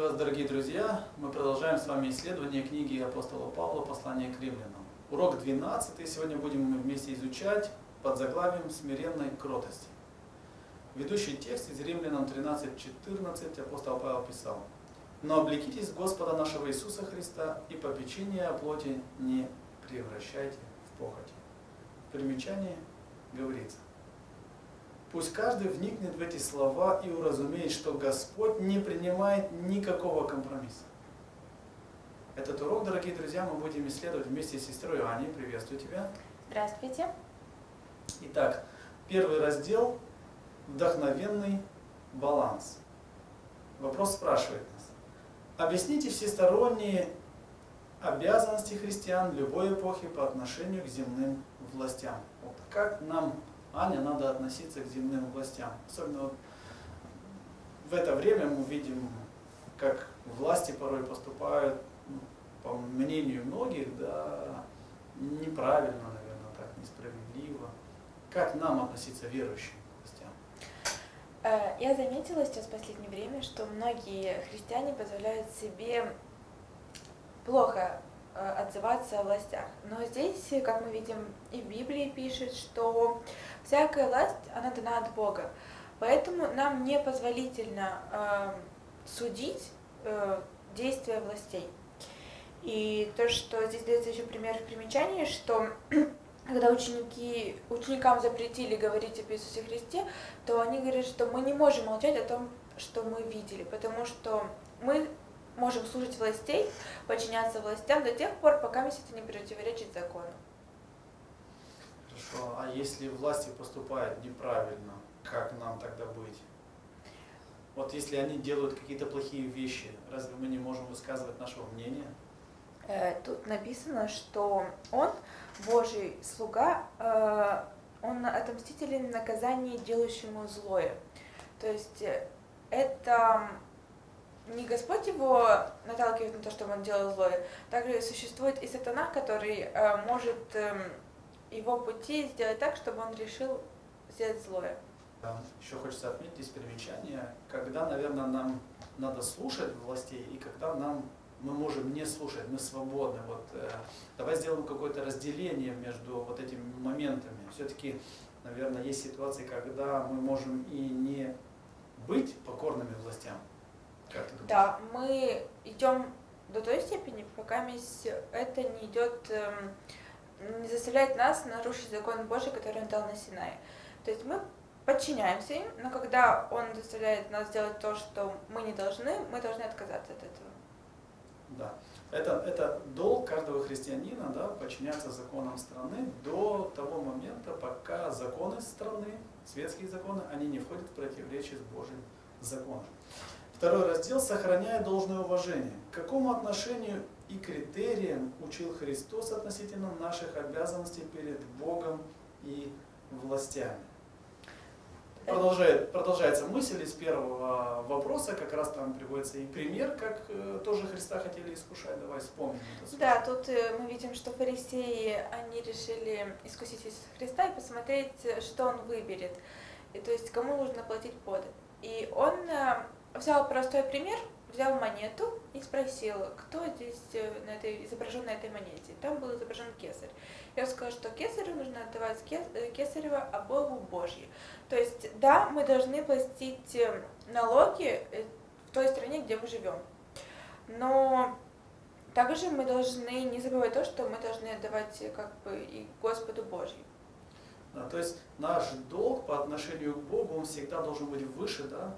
Приветствую вас, дорогие друзья! Мы продолжаем с вами исследование книги апостола Павла «Послание к римлянам». Урок 12. Сегодня будем мы вместе изучать под заглавием «Смиренной кротости». Ведущий текст из Римлянам 13.14 апостол Павел писал «Но облекитесь Господа нашего Иисуса Христа и попечение о плоти не превращайте в похоти». В примечании говорится Пусть каждый вникнет в эти слова и уразумеет, что Господь не принимает никакого компромисса. Этот урок, дорогие друзья, мы будем исследовать вместе с сестрой Аней. Приветствую тебя. Здравствуйте. Итак, первый раздел – вдохновенный баланс. Вопрос спрашивает нас. Объясните всесторонние обязанности христиан любой эпохи по отношению к земным властям. Вот как нам Аня, надо относиться к земным властям. Особенно вот в это время мы видим, как власти порой поступают, ну, по мнению многих, да, неправильно, наверное, так, несправедливо. Как нам относиться верующим? Э, я заметила сейчас в последнее время, что многие христиане позволяют себе плохо отзываться о властях. Но здесь, как мы видим, и в Библии пишет, что Всякая власть, она дана от Бога. Поэтому нам не позволительно э, судить э, действия властей. И то, что здесь дается еще пример в примечании, что когда ученики, ученикам запретили говорить об Иисусе Христе, то они говорят, что мы не можем молчать о том, что мы видели, потому что мы можем служить властей, подчиняться властям до тех пор, пока это не противоречит закону. Хорошо, а если власти поступают неправильно, как нам тогда быть? Вот если они делают какие-то плохие вещи, разве мы не можем высказывать нашего мнения? Э, тут написано, что он, Божий слуга, э, он отомстителен наказание делающему злое. То есть э, это не Господь его наталкивает на то, чтобы он делал злое, также существует и сатана, который может эм, его пути сделать так, чтобы он решил сделать злое. Еще хочется отметить из примечания, когда, наверное, нам надо слушать властей и когда нам мы можем не слушать, мы свободны. Вот, э, давай сделаем какое-то разделение между вот этими моментами. Все-таки, наверное, есть ситуации, когда мы можем и не быть покорными властям. Да, мы идем до той степени, пока это не идет эм, не заставляет нас нарушить закон Божий, который Он дал на Синае. То есть мы подчиняемся им, но когда Он заставляет нас делать то, что мы не должны, мы должны отказаться от этого. Да. Это, это долг каждого христианина, да, подчиняться законам страны до того момента, пока законы страны, светские законы, они не входят в противоречие с Божьим законом. Второй раздел «Сохраняя должное уважение». К какому отношению и критериям учил Христос относительно наших обязанностей перед Богом и властями. Продолжает, продолжается мысль из первого вопроса, как раз там приводится и пример, как э, тоже Христа хотели искушать. Давай вспомним это. Да, тут э, мы видим, что фарисеи, они решили искусить Иисуса Христа и посмотреть, что он выберет. И, то есть, кому нужно платить под. И он э, взял простой пример, взял монету и спросил, кто здесь э, на этой, изображен на этой монете. Там был изображен кесарь. Я сказала, что кесарю нужно отдавать э, кесарева, а Богу. То есть, да, мы должны платить э, налоги в той стране, где мы живем. Но также мы должны не забывать то, что мы должны отдавать как бы и Господу Божьему. Да, то есть наш долг по отношению к Богу, он всегда должен быть выше, да,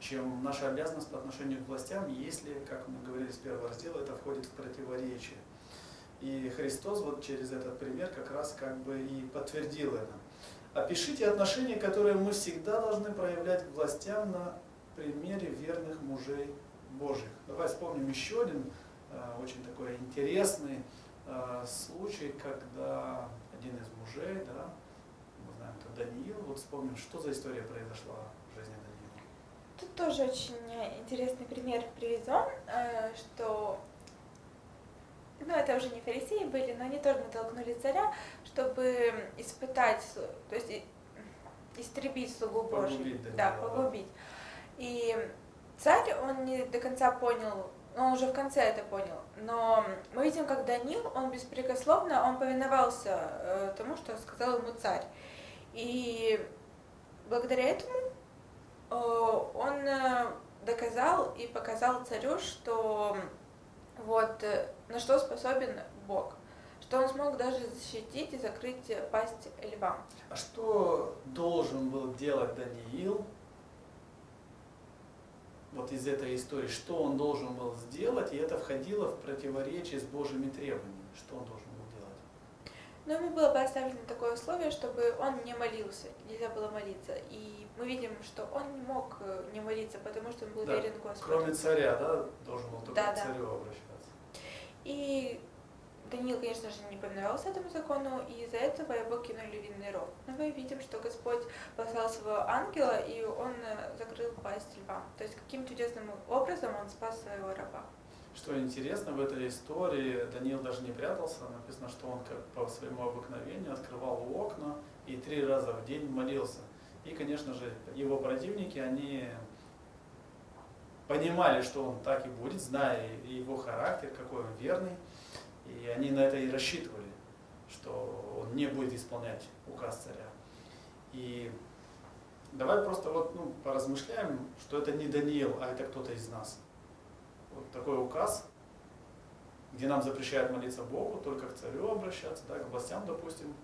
чем наша обязанность по отношению к властям, если, как мы говорили с первого раздела, это входит в противоречие. И Христос вот через этот пример как раз как бы и подтвердил это. Опишите отношения, которые мы всегда должны проявлять к властям на примере верных мужей Божьих. Давай вспомним еще один э, очень такой интересный э, случай, когда один из мужей, да, мы знаем, это Даниил, вот вспомним, что за история произошла Тут тоже очень интересный пример приведен, э, что ну, это уже не фарисеи были, но они тоже натолкнули царя, чтобы испытать, то есть истребить слугу Божию. Погубить, да, да, погубить. И царь, он не до конца понял, он уже в конце это понял, но мы видим, как Данил, он беспрекословно, он повиновался э, тому, что сказал ему царь. И благодаря этому э, он э, доказал и показал царю, что вот э, на что способен Бог что он смог даже защитить и закрыть пасть льва. А что должен был делать Даниил вот из этой истории, что он должен был сделать, и это входило в противоречие с Божьими требованиями. Что он должен? Но ему было поставлено такое условие, чтобы он не молился, нельзя было молиться. И мы видим, что он не мог э, не молиться, потому что он был да, верен Господу. Кроме царя, да, должен был только да, к царю да. обращаться. И Даниил, конечно же, не понравился этому закону, и из-за этого его кинули в винный ров. Но мы видим, что Господь послал своего ангела, и он э, закрыл пасть льва. То есть каким чудесным образом он спас своего раба. Что интересно в этой истории, Даниил даже не прятался, написано, что он как по своему обыкновению открывал окна и три раза в день молился. И, конечно же, его противники, они понимали, что он так и будет, зная его характер, какой он верный, и они на это и рассчитывали, что он не будет исполнять указ царя. И давай просто вот ну, поразмышляем, что это не Даниил, а это кто-то из нас. Вот такой указ, где нам запрещают молиться Богу, только к царю обращаться, да, к властям, допустим.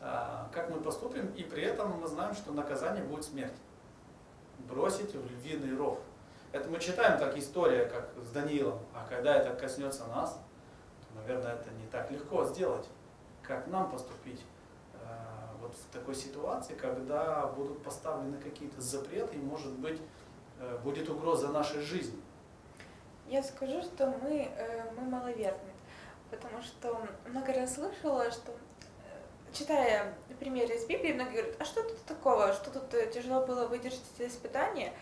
А, как мы поступим, и при этом мы знаем, что наказание будет смерть. Бросить в львиный ров. Это мы читаем так история, как с Даниилом, а когда это коснется нас – наверное, это не так легко сделать. Как нам поступить э, вот в такой ситуации, когда будут поставлены какие-то запреты, и, может быть, э, будет угроза нашей жизни? Я скажу, что мы, э, мы маловерны, потому что много раз слышала, что читая примеры из Библии, многие говорят, а что тут такого, что тут тяжело было выдержать эти испытания?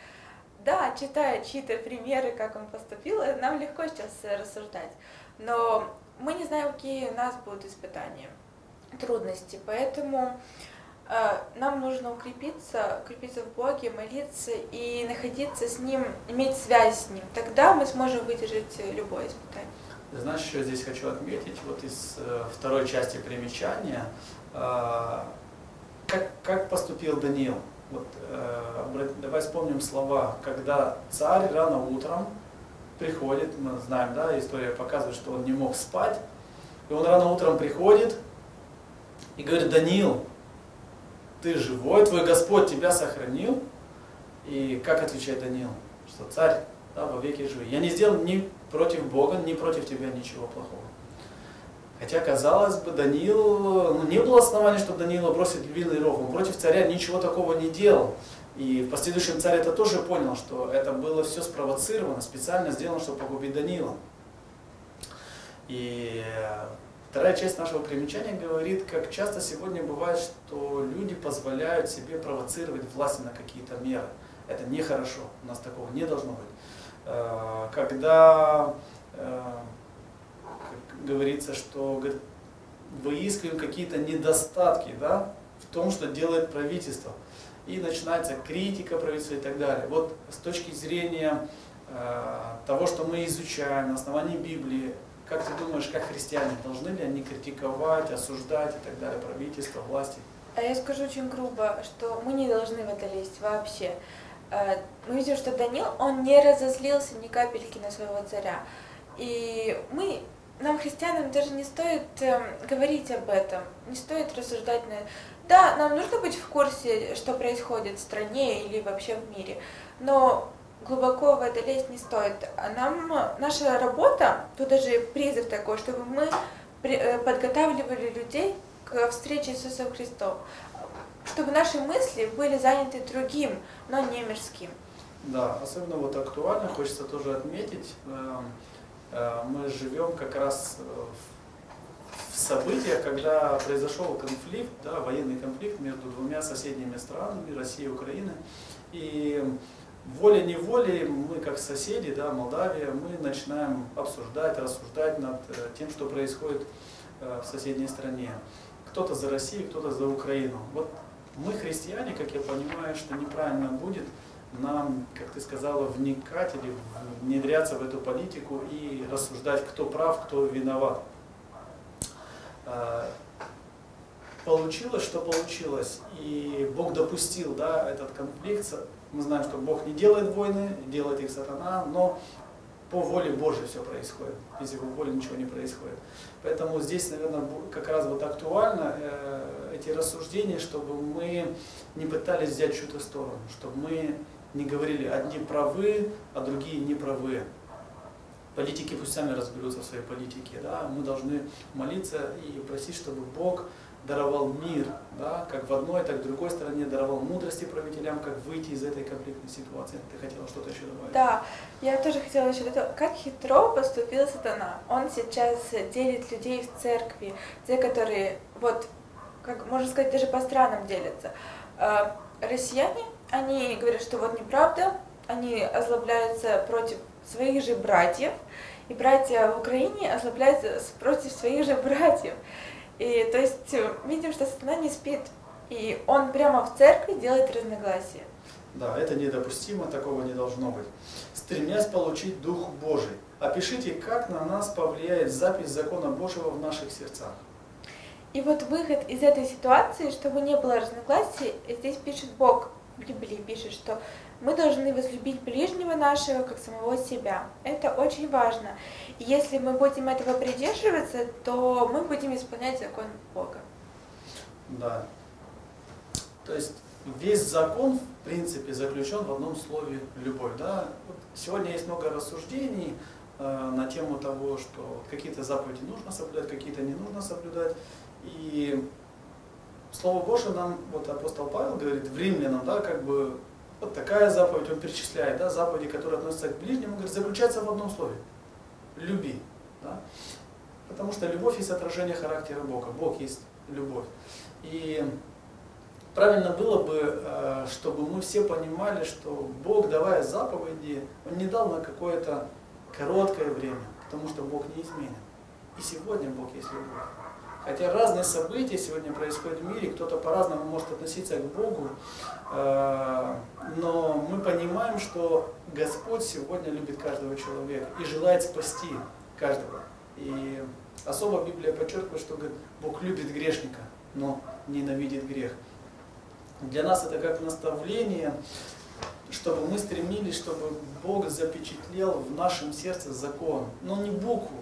Да, читая чьи-то примеры, как он поступил, нам легко сейчас рассуждать. Но мы не знаем, какие у нас будут испытания, трудности, поэтому э, нам нужно укрепиться, укрепиться в Боге, молиться и находиться с Ним, иметь связь с Ним. Тогда мы сможем выдержать любое испытание. Знаешь, еще здесь хочу отметить, вот из э, второй части примечания, э, как, как поступил Даниил. Вот, э, давай вспомним слова, когда царь рано утром приходит, мы знаем, да, история показывает, что он не мог спать, и он рано утром приходит и говорит, Даниил, ты живой, твой Господь тебя сохранил. И как отвечает Даниил? Что царь, да, во веки живи. Я не сделал ни против Бога, ни против тебя ничего плохого. Хотя, казалось бы, Даниил, ну, не было оснований, чтобы Даниила бросить львиный ров. Он против царя ничего такого не делал. И в последующем царь это тоже понял, что это было все спровоцировано, специально сделано, чтобы погубить Даниила. И вторая часть нашего примечания говорит, как часто сегодня бывает, что люди позволяют себе провоцировать власти на какие-то меры. Это нехорошо, у нас такого не должно быть. Э, когда э, говорится, что выискиваем какие-то недостатки да, в том, что делает правительство – и начинается критика правительства и так далее. Вот с точки зрения э, того, что мы изучаем на основании Библии, как ты думаешь, как христиане, должны ли они критиковать, осуждать и так далее правительство, власти? А я скажу очень грубо, что мы не должны в это лезть вообще. Э, мы видим, что Данил, он не разозлился ни капельки на своего царя. И мы нам, христианам, даже не стоит э, говорить об этом, не стоит рассуждать на... Да, нам нужно быть в курсе, что происходит в стране или вообще в мире, но глубоко в это лезть не стоит. А нам, наша работа, тут даже призыв такой, чтобы мы э, подготавливали людей к встрече Иисуса Христа, чтобы наши мысли были заняты другим, но не мирским. Да, особенно вот актуально, хочется тоже отметить, эм, Э, мы живем как раз э, в событиях, когда произошел конфликт, да, военный конфликт между двумя соседними странами, Россией и Украиной. И волей-неволей мы, как соседи, да, Молдавия, мы начинаем обсуждать, рассуждать над э, тем, что происходит в соседней стране. Кто-то за Россию, кто-то за Украину. Вот мы, христиане, как я понимаю, что неправильно будет нам, как ты сказала, вникать или внедряться в эту политику и рассуждать, кто прав, кто виноват. А, получилось, что получилось, и Бог допустил да, этот конфликт. Мы знаем, что Бог не делает войны, делает их сатана, но по воле Божьей все происходит. Без его воли ничего не происходит. Поэтому здесь, наверное, как раз вот актуально э, эти рассуждения, чтобы мы не пытались взять чью-то сторону, чтобы мы не говорили одни правы, а другие не правы. Политики пусть сами разберутся в своей политике. Да? Мы должны молиться и просить, чтобы Бог даровал мир, да, как в одной, так и в другой стороне, даровал мудрости правителям, как выйти из этой конфликтной ситуации. Ты хотела что-то еще добавить? Да, я тоже хотела еще добавить, как хитро поступил сатана. Он сейчас делит людей в церкви, те, которые, вот, как можно сказать, даже по странам делятся. А, россияне, они говорят, что вот неправда, они озлобляются против своих же братьев, и братья в Украине озлобляются против своих же братьев. И то есть э, видим, что сатана не спит. И он прямо в церкви делает разногласия. Да, это недопустимо, такого не должно быть. Стремясь получить Дух Божий, опишите, как на нас повлияет запись закона Божьего в наших сердцах. И вот выход из этой ситуации, чтобы не было разногласий, здесь пишет Бог, в Библии пишет, что мы должны возлюбить ближнего нашего, как самого себя. Это очень важно. Если мы будем этого придерживаться, то мы будем исполнять закон Бога. Да. То есть весь закон, в принципе, заключен в одном слове «любовь». Да? Сегодня есть много рассуждений э, на тему того, что какие-то заповеди нужно соблюдать, какие-то не нужно соблюдать. И Слово Божие нам, вот апостол Павел говорит в римлянам, да, как бы вот такая заповедь, он перечисляет, да, заповеди, которые относятся к ближнему, говорит, заключается в одном слове. Люби. Да? Потому что любовь есть отражение характера Бога. Бог есть любовь. И правильно было бы, э, чтобы мы все понимали, что Бог, давая заповеди, Он не дал на какое-то короткое время, потому что Бог неизменен. И сегодня Бог есть любовь. Хотя разные события сегодня происходят в мире, кто-то по-разному может относиться к Богу, э, но мы понимаем, что Господь сегодня любит каждого человека и желает спасти каждого. И особо Библия подчеркивает, что Бог любит грешника, но ненавидит грех. Для нас это как наставление, чтобы мы стремились, чтобы Бог запечатлел в нашем сердце закон. Но не букву.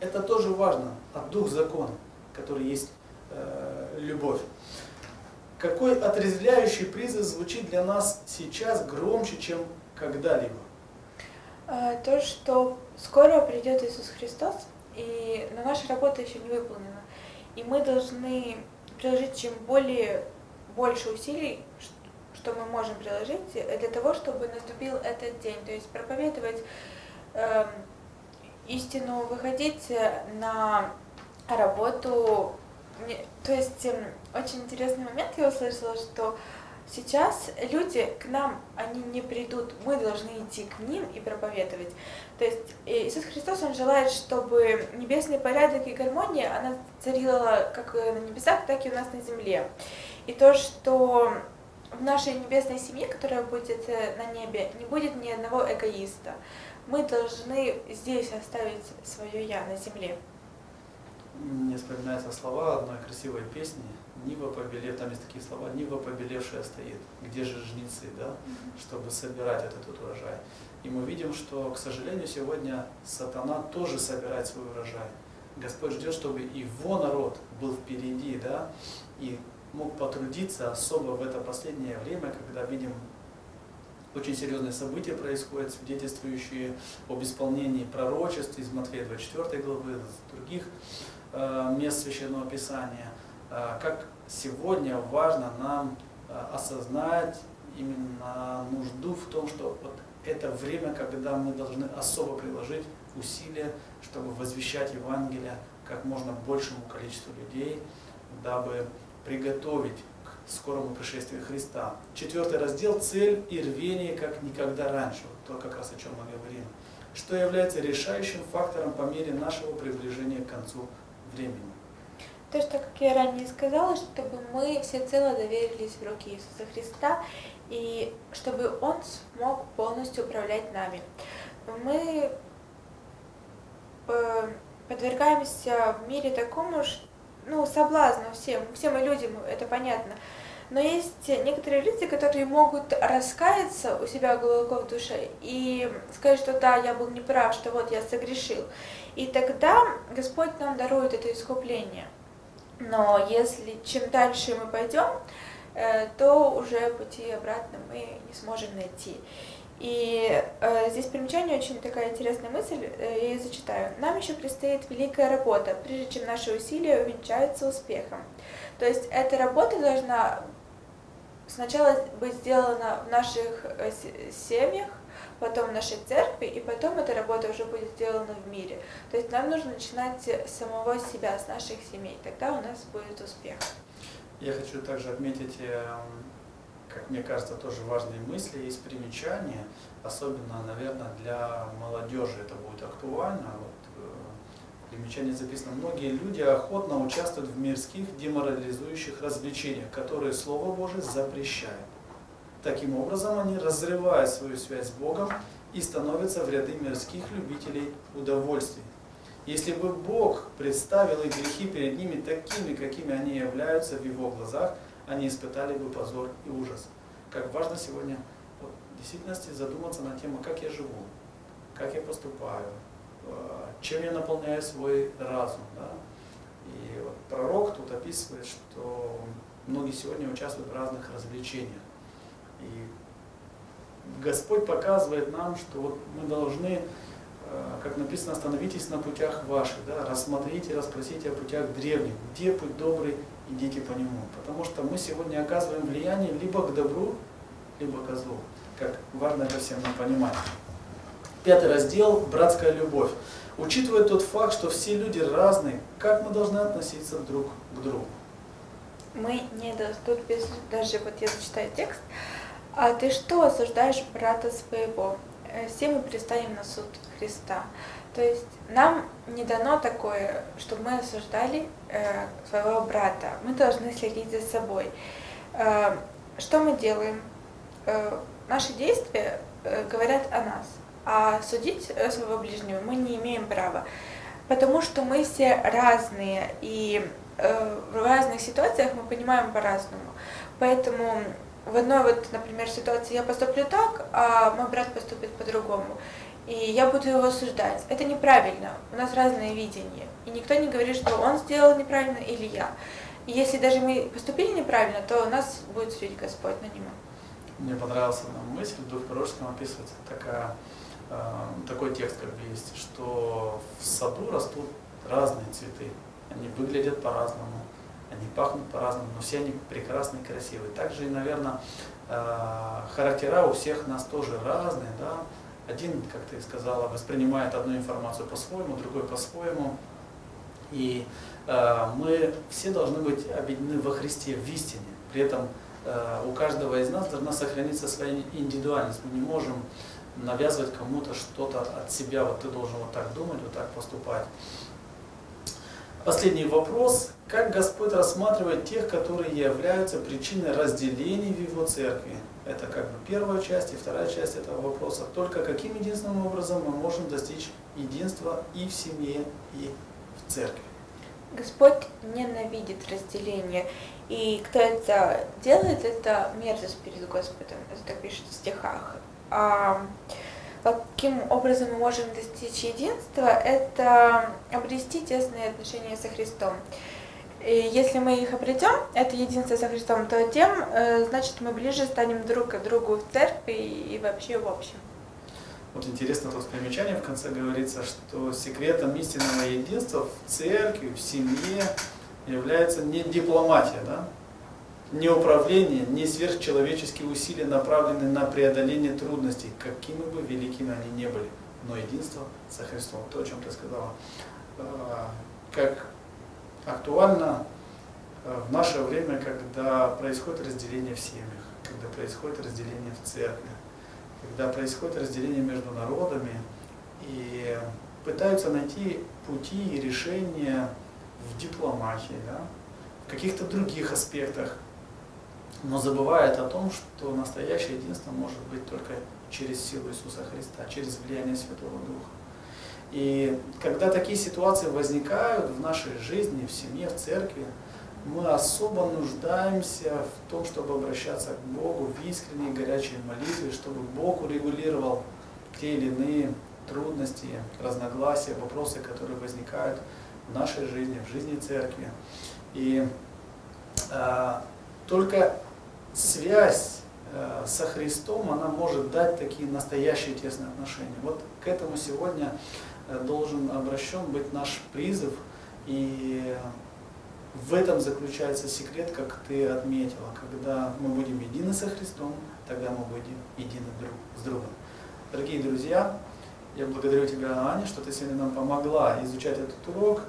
Это тоже важно, а дух закона который есть э, любовь. Какой отрезвляющий призыв звучит для нас сейчас громче, чем когда-либо? Э, то, что скоро придет Иисус Христос, и, но наша работа еще не выполнена. И мы должны приложить чем более больше усилий, что мы можем приложить для того, чтобы наступил этот день. То есть проповедовать э, истину, выходить на работу. То есть эм, очень интересный момент я услышала, что сейчас люди к нам, они не придут, мы должны идти к ним и проповедовать. То есть Иисус Христос, Он желает, чтобы небесный порядок и гармония, она царила как на небесах, так и у нас на земле. И то, что в нашей небесной семье, которая будет э, на небе, не будет ни одного эгоиста. Мы должны здесь оставить свое «я» на земле мне вспоминаются слова одной красивой песни «Нива побелев», там есть такие слова, «Нива побелевшая стоит». Где же жнецы, да, чтобы собирать этот, этот урожай? И мы видим, что, к сожалению, сегодня сатана тоже собирает свой урожай. Господь ждет, чтобы его народ был впереди, да, и мог потрудиться особо в это последнее время, когда видим очень серьезные события происходят, свидетельствующие об исполнении пророчеств из Матфея 24 главы, из других мест Священного Писания, э, как сегодня важно нам э, осознать именно нужду в том, что вот это время, когда мы должны особо приложить усилия, чтобы возвещать Евангелие как можно большему количеству людей, дабы приготовить к скорому пришествию Христа. Четвертый раздел – цель и рвение, как никогда раньше. Вот то, как раз о чем мы говорим. Что является решающим фактором по мере нашего приближения к концу времени. То, что, как я ранее сказала, чтобы мы всецело доверились в руки Иисуса Христа и чтобы Он смог полностью управлять нами. Мы э, подвергаемся в мире такому, ну, соблазну всем, все мы люди, это понятно. Но есть некоторые люди, которые могут раскаяться у себя глубоко в душе и сказать, что да, я был неправ, что вот я согрешил. И тогда Господь нам дарует это искупление. Но если чем дальше мы пойдем, э, то уже пути обратно мы не сможем найти. И э, здесь примечание очень такая интересная мысль, э, я ее зачитаю. Нам еще предстоит великая работа, прежде чем наши усилия увенчаются успехом. То есть эта работа должна сначала быть сделана в наших э, семьях, потом в нашей церкви, и потом эта работа уже будет сделана в мире. То есть нам нужно начинать с самого себя, с наших семей, тогда у нас будет успех. Я хочу также отметить эм, как мне кажется, тоже важные мысли, есть примечания, особенно, наверное, для молодежи это будет актуально. Вот, э, примечание записано, многие люди охотно участвуют в мирских деморализующих развлечениях, которые Слово Божие запрещает. Таким образом, они разрывают свою связь с Богом и становятся в ряды мирских любителей удовольствий. Если бы Бог представил их грехи перед ними такими, какими они являются в Его глазах, они испытали бы позор и ужас. Как важно сегодня в действительности задуматься на тему, как я живу, как я поступаю, чем я наполняю свой разум. Да? И вот пророк тут описывает, что многие сегодня участвуют в разных развлечениях. И Господь показывает нам, что вот мы должны, э, как написано, остановитесь на путях ваших, да, рассмотрите, расспросите о путях древних, где путь добрый идите по нему. Потому что мы сегодня оказываем влияние либо к добру, либо к злу. Как важно это всем понимать. Пятый раздел – братская любовь. Учитывая тот факт, что все люди разные, как мы должны относиться друг к другу? Мы не тут без, даже вот я зачитаю текст. А ты что осуждаешь брата своего? Э, все мы пристанем на суд Христа. То есть нам не дано такое, чтобы мы осуждали э, своего брата. Мы должны следить за собой. Э, что мы делаем? Э, наши действия э, говорят о нас, а судить э, своего ближнего мы не имеем права, потому что мы все разные, и э, в разных ситуациях мы понимаем по-разному. Поэтому в одной вот, например, ситуации я поступлю так, а мой брат поступит по-другому и я буду его осуждать. Это неправильно, у нас разное видение. И никто не говорит, что он сделал неправильно или я. И если даже мы поступили неправильно, то нас будет судить Господь на него. Мне понравилась одна мысль, Дух Пророческом описывается такая, такой текст как бы есть, что в саду растут разные цветы. Они выглядят по-разному, они пахнут по-разному, но все они прекрасные и красивые. Также, наверное, э, характера у всех нас тоже разные, да, один, как ты сказала, воспринимает одну информацию по-своему, другой по-своему. И э, мы все должны быть объединены во Христе, в истине. При этом э, у каждого из нас должна сохраниться своя индивидуальность. Мы не можем навязывать кому-то что-то от себя. Вот ты должен вот так думать, вот так поступать. Последний вопрос. Как Господь рассматривает тех, которые являются причиной разделений в Его церкви? Это как бы первая часть, и вторая часть этого вопроса. Только каким единственным образом мы можем достичь единства и в семье, и в церкви? Господь ненавидит разделение. И кто это делает, это мерзость перед Господом. Это так пишет в стихах. А каким образом мы можем достичь единства? Это обрести тесные отношения со Христом. И если мы их обретем, это единство со Христом, то тем, э, значит, мы ближе станем друг к другу в церкви и вообще в общем. Вот интересно тут примечание в конце говорится, что секретом истинного единства в церкви, в семье является не дипломатия, да? Не управление, не сверхчеловеческие усилия, направленные на преодоление трудностей, какими бы великими они ни были, но единство со Христом. То, о чем ты сказала. А, как актуально э, в наше время, когда происходит разделение в семьях, когда происходит разделение в церкви, когда происходит разделение между народами и пытаются найти пути и решения в дипломатии, да, в каких-то других аспектах. Но забывает о том, что настоящее единство может быть только через силу Иисуса Христа, через влияние Святого Духа. И когда такие ситуации возникают в нашей жизни, в семье, в церкви, мы особо нуждаемся в том, чтобы обращаться к Богу в искренней горячей молитве, чтобы Бог урегулировал те или иные трудности, разногласия, вопросы, которые возникают в нашей жизни, в жизни церкви. И э, только связь э, со Христом, она может дать такие настоящие тесные отношения. Вот к этому сегодня э, должен обращен быть наш призыв. И в этом заключается секрет, как ты отметила. Когда мы будем едины со Христом, тогда мы будем едины друг с другом. Дорогие друзья, я благодарю тебя, Аня, что ты сегодня нам помогла изучать этот урок.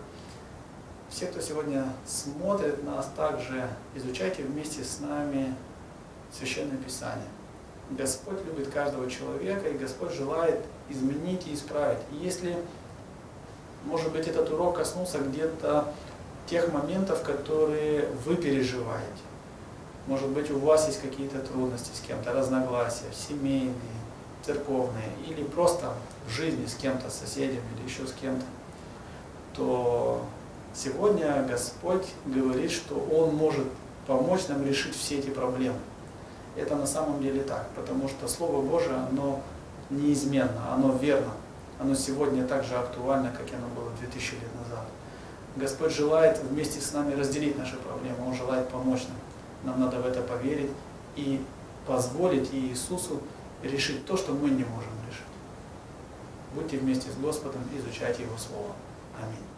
Все, кто сегодня смотрит нас, также изучайте вместе с нами Священное Писание. Господь любит каждого человека, и Господь желает изменить и исправить. И если, может быть, этот урок коснулся где-то тех моментов, которые вы переживаете, может быть, у вас есть какие-то трудности с кем-то, разногласия, семейные, церковные, или просто в жизни с кем-то, с соседями или еще с кем-то, то сегодня Господь говорит, что Он может помочь нам решить все эти проблемы. Это на самом деле так, потому что Слово Божие, оно неизменно, оно верно. Оно сегодня так же актуально, как оно было 2000 лет назад. Господь желает вместе с нами разделить наши проблемы, Он желает помочь нам. Нам надо в это поверить и позволить Иисусу решить то, что мы не можем решить. Будьте вместе с Господом, изучайте Его Слово. Аминь.